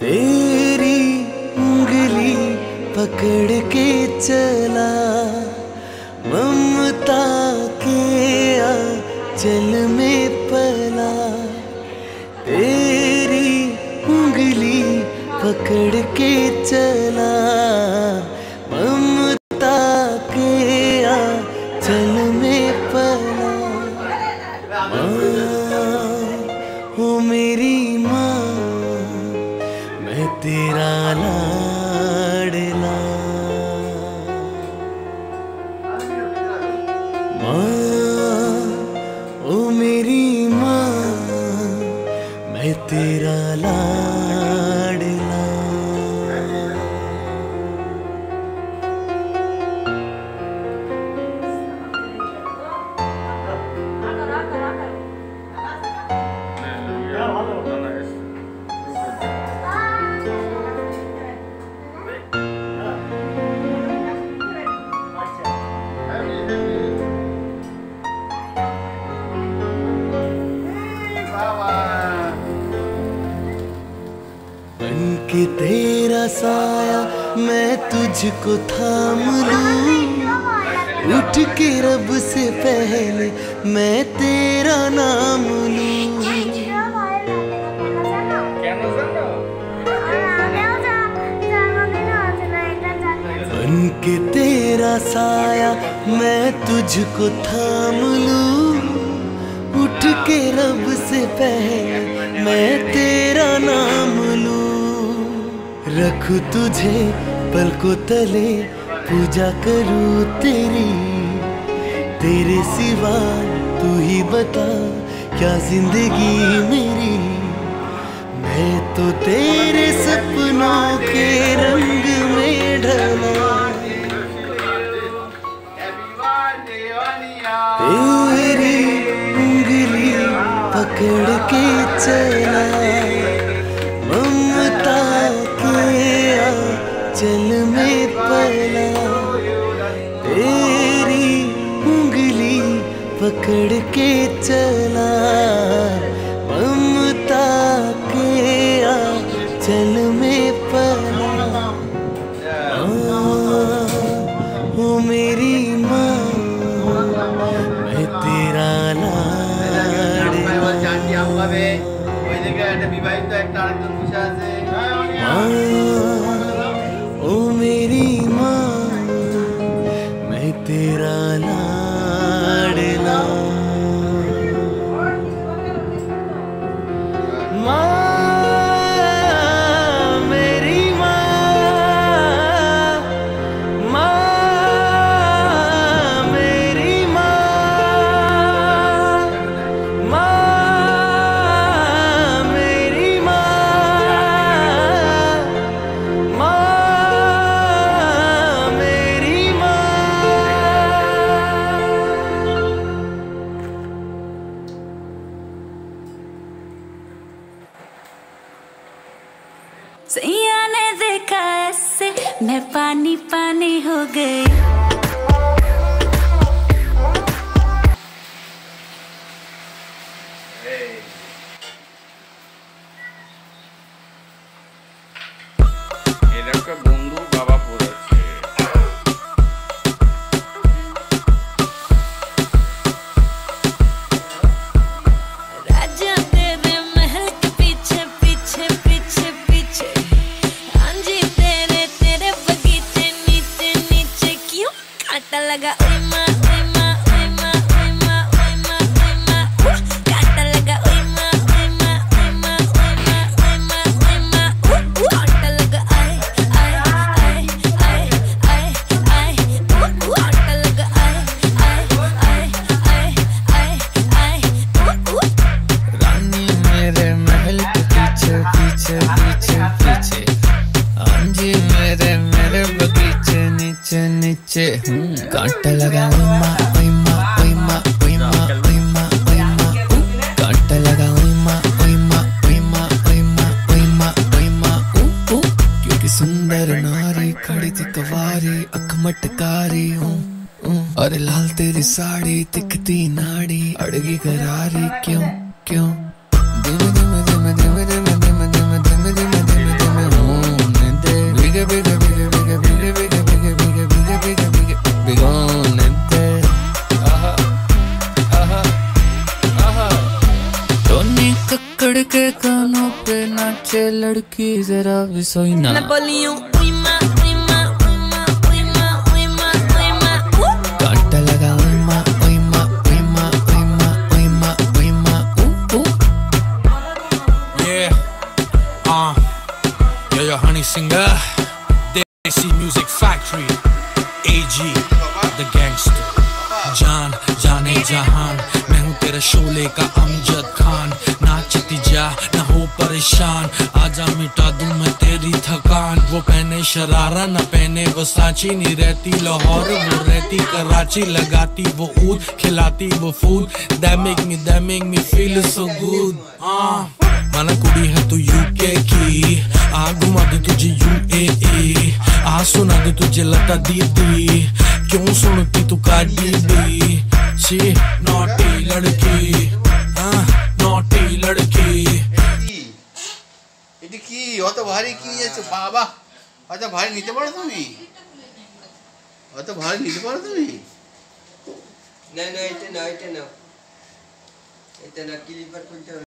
तेरी उंगली पकड़ के चला। ममता के जल में पला। तेरी उंगली पकड़ के चला। ममता के में पला। माँ ओ मेरी माँ मैं तेरा लाडला। बन के तेरा साया मैं तुझको थाम लूँ। उठ के रब से पहले मैं तेरा नाम बन के तेरा साया मैं तुझको थाम लूँ। उठ के रब से पहले मैं तेरा नाम रख तुझे पल को तले, पूजा करूँ तेरी। तेरे सिवा तू ही बता, क्या ज़िंदगी मेरी? मैं तो तेरे सपनों के रंग में ढला। चल में पला। तेरी उंगली पकड़ के चला। ममता के आंचल में पला। हाँ, हो मेरी माँ मैं तेरा लाड़ मैं पानी पानी हो गई এর একটা বন্ধু பிடிச்சு காட்டலகா உய்மா உய்மா உய்மா உய்மா உய்மா உய்மா காட்டலகா உய்மா உய்மா உய்மா உய்மா உய்மா உய்மா क्योंकि सुंदर नारी खड़ी थी कवारी अकमटकारी हूँ अरे लाल तेरी साड़ी तिकती नाड़ी अड़गी करारी क्यों क्यों दिन लड़की जरा भी सोई ना हूँ माँ उई माँ उई माँ उई माँ ऊ कांटा लगा ओए माँ ओए माँ ओए माँ ओए माँ ओए माँ ओए माँ ऊ ऊ Yeah, uh, yo, yo, honey singer, Desi Music Factory, AG, the जान जाने जहान मैं हूँ तेरा शोले का अमजद खान जा ना हो परेशान। आजा मिटा दूँ मैं तेरी थकान। वो पहने शरारा, न पहने वो सांची। नहीं रहती लाहौर, वो रहती कराची। लगाती वो ऊद खिलाती वो फूल। that make me feel so good ah माना कुड़ी है तू यूके की। आ घुमा दे तुझे यूएई आ सुना दे तुझे लता दीदी। क्यों सुनती तू काटी दी? शी नॉटी लड़की। लड़की কি? এটি কি অত ভারী কি যাচ্ছে বাবা অত ভারী নিতে পারো তুমি অত ভারী নিতে পারো তুমি না না এটা না এটা না এটা না ক্লিপার খুলতে হবে